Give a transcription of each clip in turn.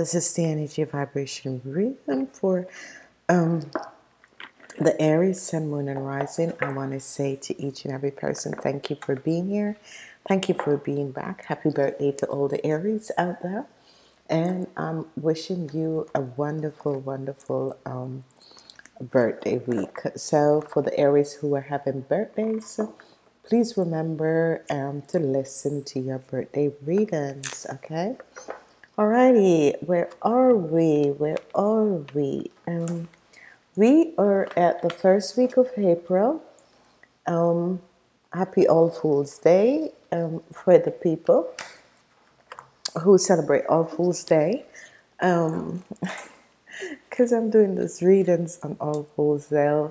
This is the energy vibration reading for um, the Aries, Sun, Moon, and Rising. I want to say to each and every person, thank you for being here. Thank you for being back. Happy birthday to all the Aries out there. And I'm wishing you a wonderful, wonderful um, birthday week. So, for the Aries who are having birthdays, please remember um, to listen to your birthday readings, okay? Alrighty, where are we? Where are we? Um, we are at the first week of April. Um, happy All Fools Day um, for the people who celebrate All Fools Day. Um, because I'm doing this readings on All Fools Day.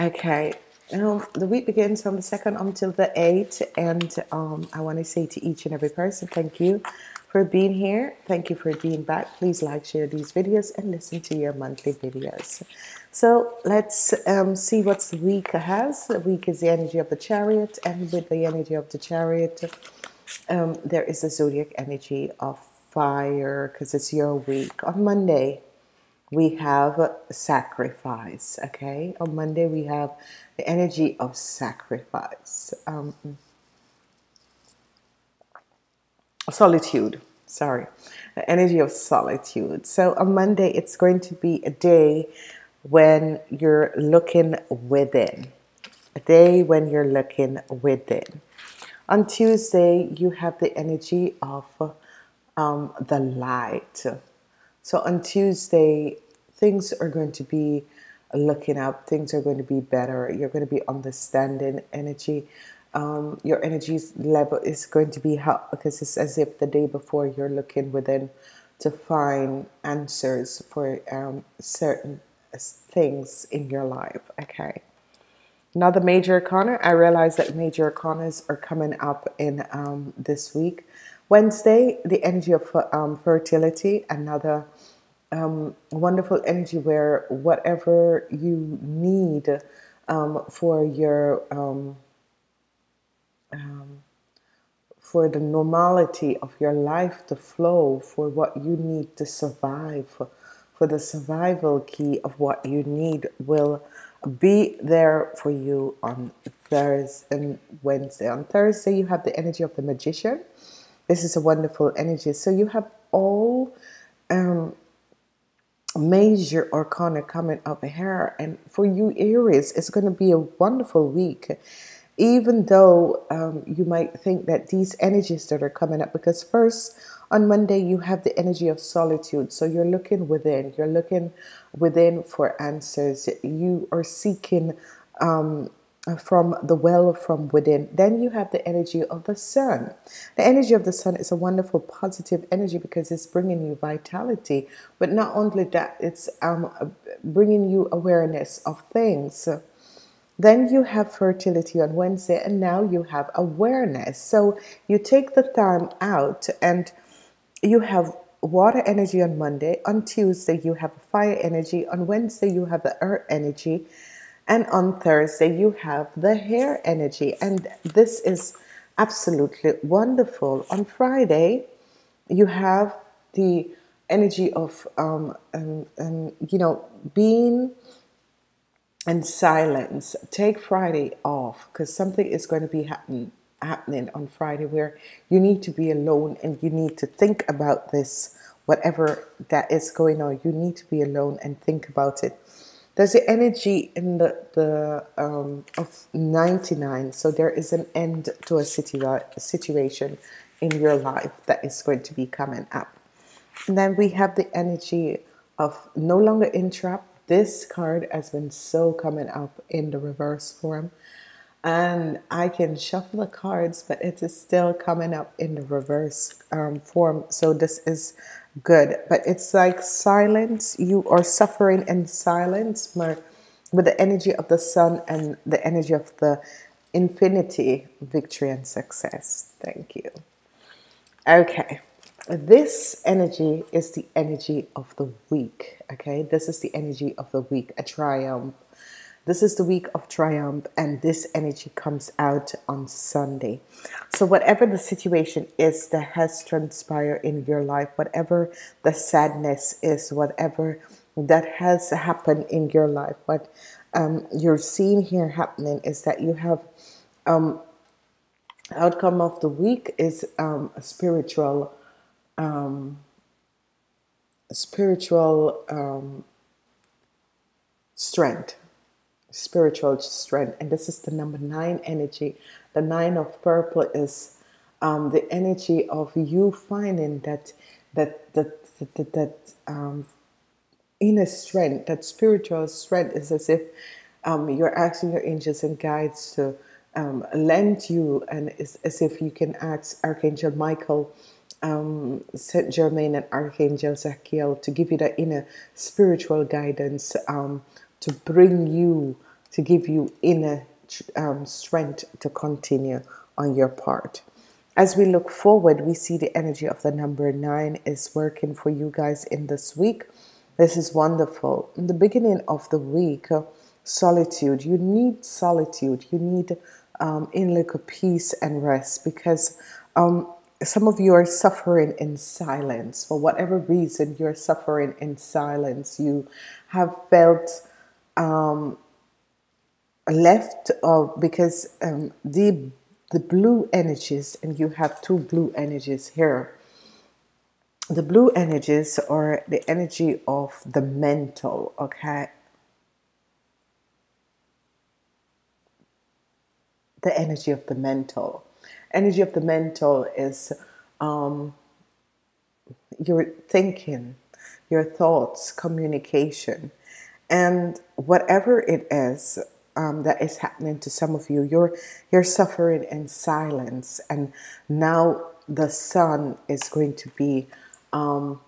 Okay, the week begins from the 2nd until the 8th, and um, I want to say to each and every person, thank you for being here. Thank you for being back. Please like, share these videos, and listen to your monthly videos. So let's um, see what the week has. The week is the energy of the chariot, and with the energy of the chariot, um, there is a zodiac energy of fire because it's your week. On Monday, we have sacrifice. Okay, on Monday we have the energy of sacrifice. Um, solitude sorry. The energy of solitude. So on monday it's going to be a day when you're looking within. A day when you're looking within. On tuesday you have the energy of um, the light so on tuesday things are going to be looking up things are going to be better you're going to be understanding energy um, your energy level is going to be hot because it's as if the day before you're looking within to find answers for um, certain things in your life. Okay. Now the major arcana, I realize that major arcanas are coming up in um, this week. Wednesday, the energy of um, fertility, another um, wonderful energy where whatever you need um, for your um, um, for the normality of your life to flow, for what you need to survive, for, for the survival key of what you need will be there for you on Thursday and Wednesday. On Thursday, you have the energy of the magician. This is a wonderful energy. So you have all um, major arcana coming up here, and for you Aries, it's going to be a wonderful week even though um, you might think that these energies that are coming up, because first on Monday you have the energy of solitude, so you're looking within, you're looking within for answers, you are seeking um, from the well from within. Then you have the energy of the sun. The energy of the sun is a wonderful positive energy because it's bringing you vitality, but not only that, it's um, bringing you awareness of things. Then you have fertility on Wednesday, and now you have awareness. So you take the time out and you have water energy on Monday. On Tuesday, you have fire energy. On Wednesday, you have the earth energy. And on Thursday, you have the air energy. And this is absolutely wonderful. On Friday, you have the energy of, um, um, um you know, being and silence. Take Friday off because something is going to be happen, happening on Friday where you need to be alone and you need to think about this, whatever that is going on. You need to be alone and think about it. There's the energy in the, the um, of 99, so there is an end to a situa- situation in your life that is going to be coming up. And then we have the energy of no longer entrapped this card has been so coming up in the reverse form. And I can shuffle the cards, but it is still coming up in the reverse um, form. So this is good. But it's like silence. You are suffering in silence but with the energy of the sun and the energy of the infinity, victory and success. Thank you. Okay this energy is the energy of the week okay this is the energy of the week a triumph This is the week of triumph, and this energy comes out on Sunday. So, whatever the situation is that has transpired in your life, whatever the sadness is, whatever that has happened in your life, what um, you're seeing here happening is that you have um, outcome of the week is um, a spiritual um, spiritual um, strength spiritual strength. And this is the number nine energy. The nine of purple is um, the energy of you finding that that that that, that, um, inner strength that spiritual strength is as if um, you're asking your angels and guides to um, lend you and it's as if you can ask archangel michael um, Saint Germain and Archangel Zadkiel to give you that inner spiritual guidance, um, to bring you, to give you inner um, strength to continue on your part. As we look forward, we see the energy of the number nine is working for you guys in this week. This is wonderful. In the beginning of the week, uh, solitude. You need solitude. You need um, inner peace and rest because um, some of you are suffering in silence. For whatever reason, you're suffering in silence. You have felt um, left of because um, the the blue energies, and you have two blue energies here. The blue energies are the energy of the mental, okay? The energy of the mental energy of the mental is um, your thinking, your thoughts, communication, and whatever it is um, that is happening to some of you, you're you're suffering in silence, and now the sun is going to be um,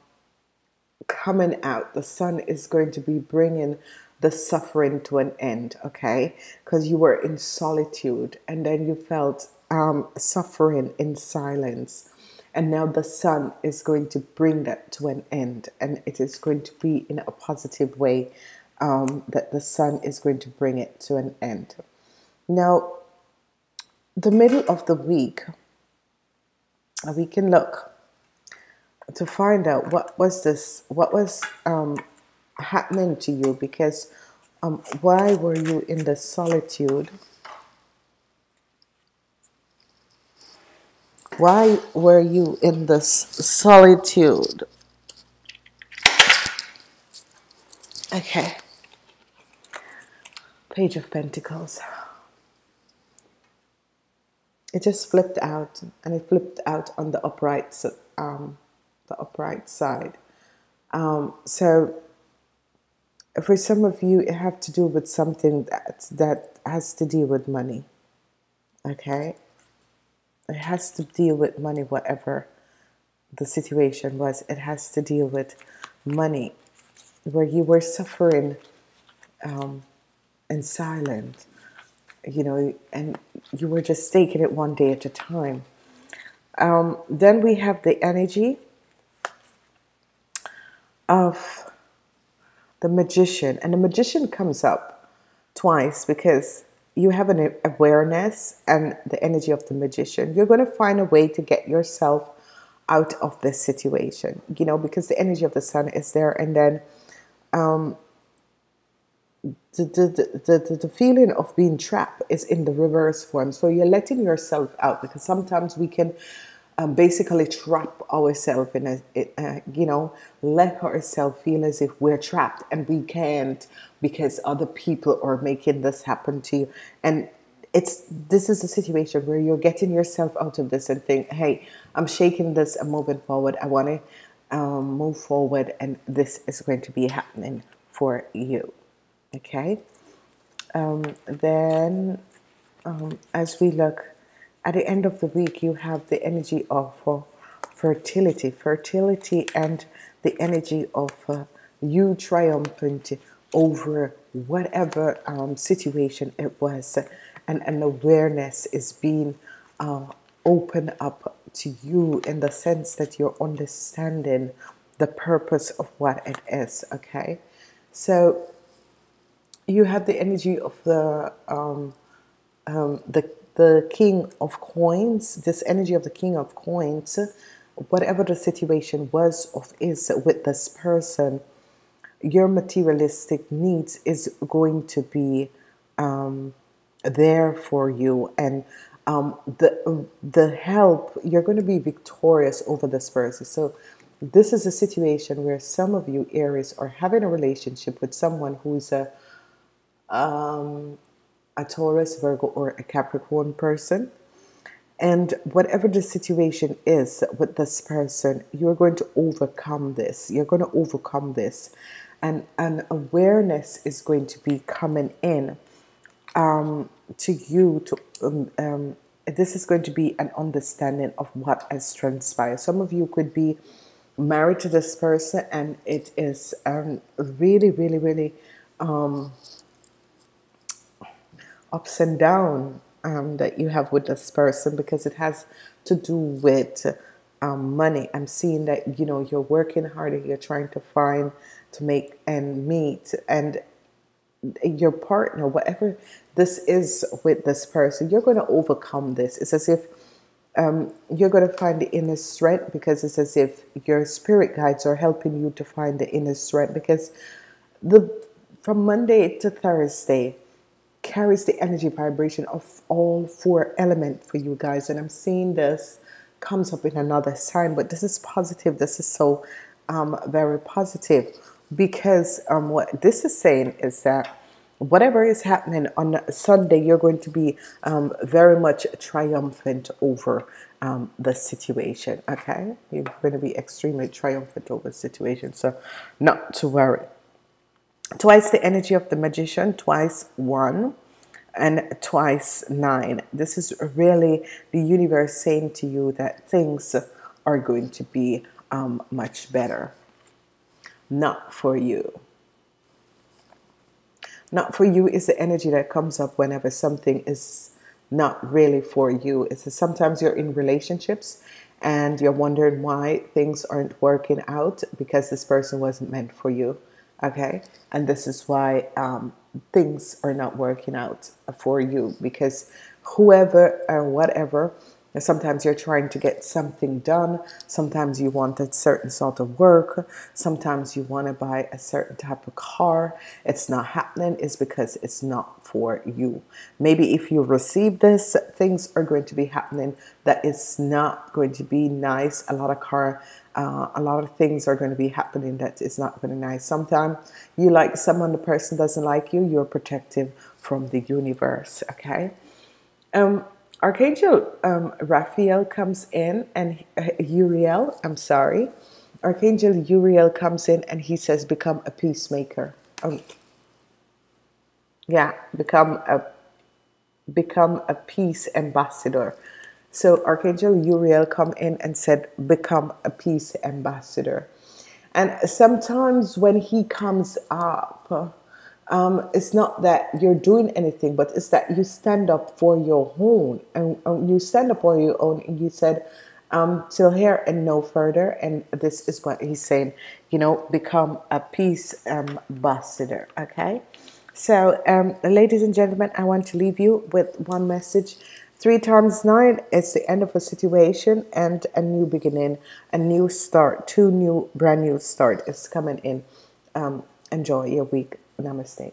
coming out. The sun is going to be bringing the suffering to an end, okay? Because you were in solitude and then you felt um, suffering in silence. And now the sun is going to bring that to an end, and it is going to be in a positive way um, that the sun is going to bring it to an end. Now, the middle of the week, we can look to find out what was this, what was um, happening to you, because um, why were you in the solitude? Why were you in this solitude? Okay. Page of Pentacles. It just flipped out, and it flipped out on the upright, um, the upright side. Um, so, for some of you, it have to do with something that that has to do with money. Okay, it has to deal with money, whatever the situation was. It has to deal with money, where you were suffering um, in silent, you know, and you were just taking it one day at a time. Um, then we have the energy of the magician, and the magician comes up twice because you have an awareness and the energy of the magician, you're going to find a way to get yourself out of this situation, you know, because the energy of the sun is there. And then um, the, the, the, the, feeling of being trapped is in the reverse form. So you're letting yourself out because sometimes we can um, basically trap ourselves in a, uh, you know, let ourselves feel as if we're trapped and we can't because other people are making this happen to you. And it's this is a situation where you're getting yourself out of this and think, hey, I'm shaking this, I'm moving forward. I want to um, move forward, and this is going to be happening for you. Okay. Um, then, um, as we look at the end of the week, you have the energy of uh, fertility, fertility, and the energy of uh, you triumphant over whatever um, situation it was, and an awareness is being uh, opened up to you in the sense that you're understanding the purpose of what it is. Okay, so you have the energy of the um, um, the the king of coins this energy of the king of coins whatever the situation was of is with this person your materialistic needs is going to be um, there for you. And um, the the help you're going to be victorious over this person. So this is a situation where some of you Aries are having a relationship with someone who's a um, a Taurus, Virgo, or a Capricorn person. And whatever the situation is with this person, you're going to overcome this. You're going to overcome this. And an awareness is going to be coming in um, to you. To um, um, This is going to be an understanding of what has transpired. Some of you could be married to this person and it is um, really, really, really um, ups and downs um, that you have with this person because it has to do with um, money. I'm seeing that you know you're working harder, you're trying to find to make and meet, and your partner, whatever this is with this person, you're going to overcome this. It's as if um, you're going to find the inner strength because it's as if your spirit guides are helping you to find the inner strength because the from Monday to Thursday carries the energy vibration of all four elements for you guys. And I'm seeing this comes up in another sign, but this is positive. This is so um, very positive because um, what this is saying is that whatever is happening on Sunday, you're going to be um, very much triumphant over um, the situation. Okay, you're going to be extremely triumphant over the situation, so not to worry twice the energy of the magician, twice one, and twice nine. This is really the universe saying to you that things are going to be um, much better. Not for you. Not for you is the energy that comes up whenever something is not really for you. It's sometimes you're in relationships and you're wondering why things aren't working out because this person wasn't meant for you okay? And this is why um, things are not working out for you because whoever or whatever sometimes you're trying to get something done. Sometimes you want a certain sort of work. Sometimes you want to buy a certain type of car. It's not happening is because it's not for you. Maybe if you receive this things are going to be happening that it's not going to be nice. A lot of car uh, a lot of things are going to be happening that is not going to be nice. Sometimes you like someone, the person doesn't like you, you're protective from the universe, okay? Um, Archangel um, Raphael comes in and uh, Uriel, I'm sorry, Archangel Uriel comes in and he says, become a peacemaker. Um, yeah, become a become a peace ambassador. So Archangel Uriel come in and said, become a peace ambassador. And sometimes when he comes up, um, it's not that you're doing anything, but it's that you stand up for your own, and um, you stand up for your own. And you said, um, "Till here and no further." And this is what he's saying. You know, become a peace ambassador. Okay. So, um, ladies and gentlemen, I want to leave you with one message. Three times nine is the end of a situation and a new beginning, a new start, two new, brand new start is coming in. Um, enjoy your week. Namaste.